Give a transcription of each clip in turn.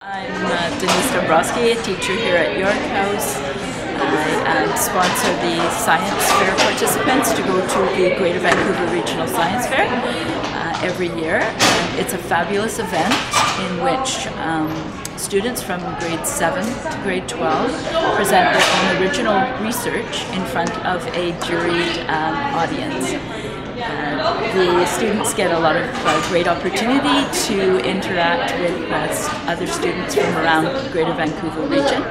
I'm uh, Dennise Dombroski, a teacher here at York House. I sponsor the Science Fair participants to go to the Greater Vancouver Regional Science Fair uh, every year. And it's a fabulous event in which um, students from grade 7 to grade 12 present their own original research in front of a juried um, audience. The students get a lot of uh, great opportunity to interact with uh, other students from around the Greater Vancouver region.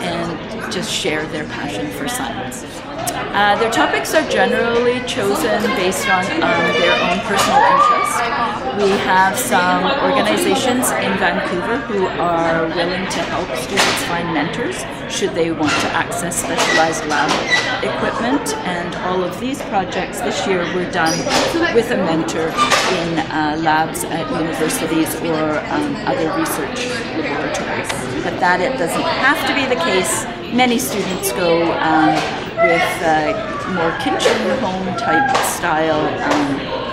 And just share their passion for science. Uh, their topics are generally chosen based on um, their own personal interest. We have some organizations in Vancouver who are willing to help students find mentors should they want to access specialized lab equipment. And all of these projects this year were done with a mentor in uh, labs at universities or um, other research laboratories. But that it doesn't have to be the case. Many students go um, with uh, more kitchen home type style um,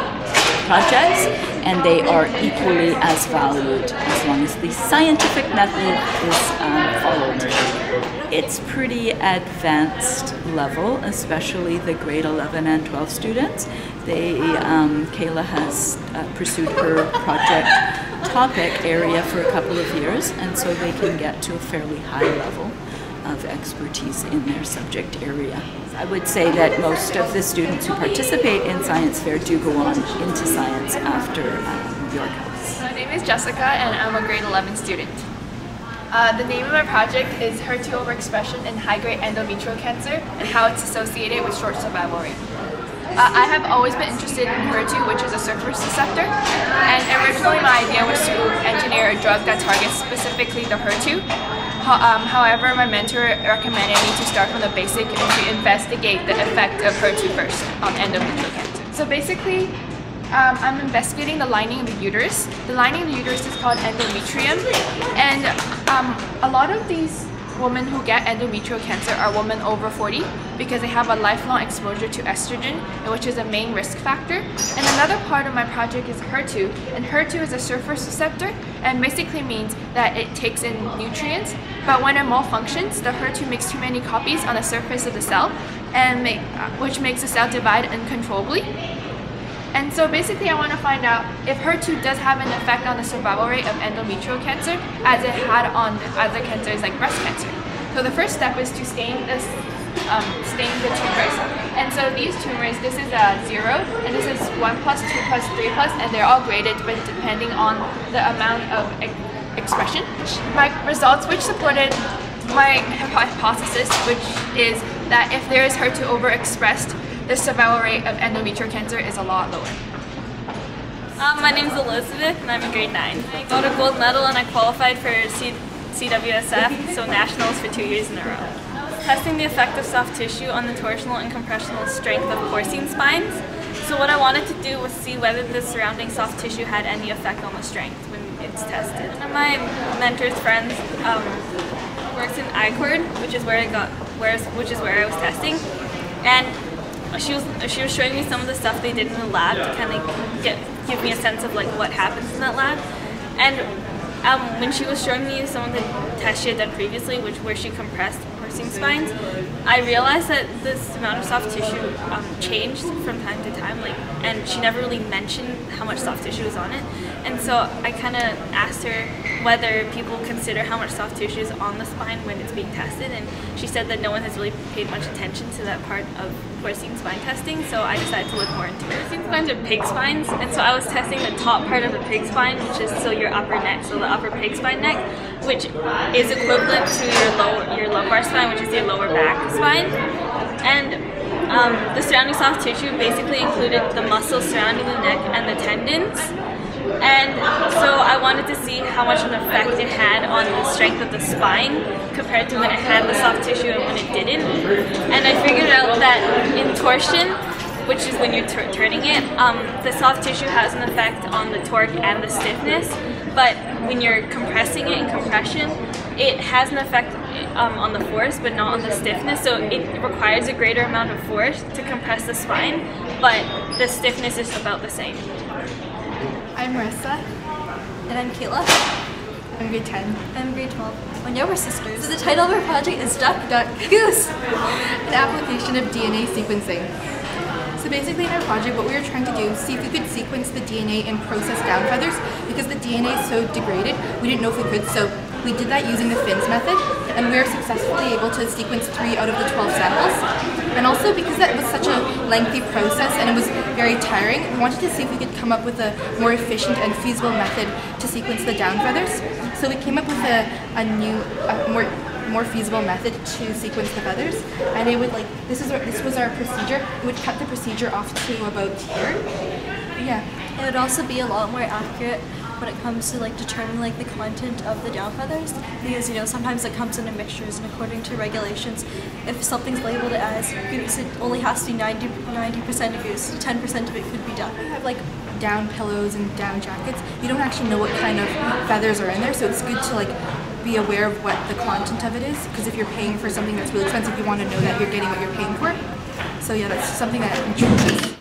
projects and they are equally as valued as long as the scientific method is um, followed. It's pretty advanced level, especially the grade 11 and 12 students. They, um, Kayla has uh, pursued her project topic area for a couple of years and so they can get to a fairly high level expertise in their subject area. I would say that most of the students who participate in Science Fair do go on into science after um, York House. My name is Jessica and I'm a grade 11 student. Uh, the name of my project is HER2 overexpression in high-grade endometrial cancer and how it's associated with short survival rate. Uh, I have always been interested in HER2, which is a surface receptor, and originally my idea was to engineer a drug that targets specifically the HER2, um, however, my mentor recommended me to start from the basic and to investigate the effect of HER2 first on endometrial cancer. So basically, um, I'm investigating the lining of the uterus. The lining of the uterus is called endometrium, and um, a lot of these women who get endometrial cancer are women over 40 because they have a lifelong exposure to estrogen, which is a main risk factor. And another part of my project is HER2, and HER2 is a surface receptor and basically means that it takes in nutrients, but when it malfunctions, the HER2 makes too many copies on the surface of the cell, and make, which makes the cell divide uncontrollably. And so basically I want to find out if HER2 does have an effect on the survival rate of endometrial cancer as it had on other cancers like breast cancer. So the first step is to stain this um, stain the tumors. And so these tumors, this is a 0, and this is 1 plus, 2 plus, 3 plus, and they're all graded but depending on the amount of ex expression. My results which supported my hypothesis, which is that if there is HER2 overexpressed, the survival rate of endometrial cancer is a lot lower. Um, my name is Elizabeth and I'm in grade 9. I got a gold medal and I qualified for C CWSF, so nationals for two years in a row. Testing the effect of soft tissue on the torsional and compressional strength of porcine spines. So what I wanted to do was see whether the surrounding soft tissue had any effect on the strength when it's tested. One of my mentor's friends um, works in ICORD, which is where I got, where, which is where I was testing, and she was she was showing me some of the stuff they did in the lab to kind of get give me a sense of like what happens in that lab. And um, when she was showing me some of the tests she had done previously, which where she compressed spines, I realized that this amount of soft tissue um, changed from time to time. Like, and she never really mentioned how much soft tissue was on it. And so I kind of asked her whether people consider how much soft tissue is on the spine when it's being tested, and she said that no one has really paid much attention to that part of porcine spine testing, so I decided to look more into it. Porcine spines are pig spines, and so I was testing the top part of the pig spine, which is so your upper neck, so the upper pig spine neck, which is equivalent to your lower your lumbar spine, which is your lower back spine, and um, the surrounding soft tissue basically included the muscles surrounding the neck and the tendons. And so I wanted to see how much of an effect it had on the strength of the spine compared to when it had the soft tissue and when it didn't. And I figured out that in torsion, which is when you're turning it, um, the soft tissue has an effect on the torque and the stiffness, but when you're compressing it in compression, it has an effect um, on the force but not on the stiffness so it requires a greater amount of force to compress the spine but the stiffness is about the same. I'm Marissa. And I'm Kayla. I'm grade 10. I'm grade 12. And yeah, we're sisters. So the title of our project is Duck, Duck. Goose. An application of DNA sequencing. So basically in our project what we were trying to do is see if we could sequence the DNA and process down feathers because the DNA is so degraded we didn't know if we could so we did that using the FINS method and we were successfully able to sequence 3 out of the 12 samples. And also because that was such a lengthy process and it was very tiring, we wanted to see if we could come up with a more efficient and feasible method to sequence the down feathers. So we came up with a, a new, a more more feasible method to sequence the feathers and it would like this is our, this was our procedure. It would cut the procedure off to about here. Yeah. It would also be a lot more accurate when it comes to like determining like the content of the down feathers. Because you know sometimes it comes in a mixtures and according to regulations if something's labeled as goose it only has to be 90 percent of goose 10 percent of it could be duck we have like down pillows and down jackets you don't actually know what kind of feathers are in there. So it's good to like be aware of what the content of it is because if you're paying for something that's really expensive you want to know that you're getting what you're paying for. So yeah that's something that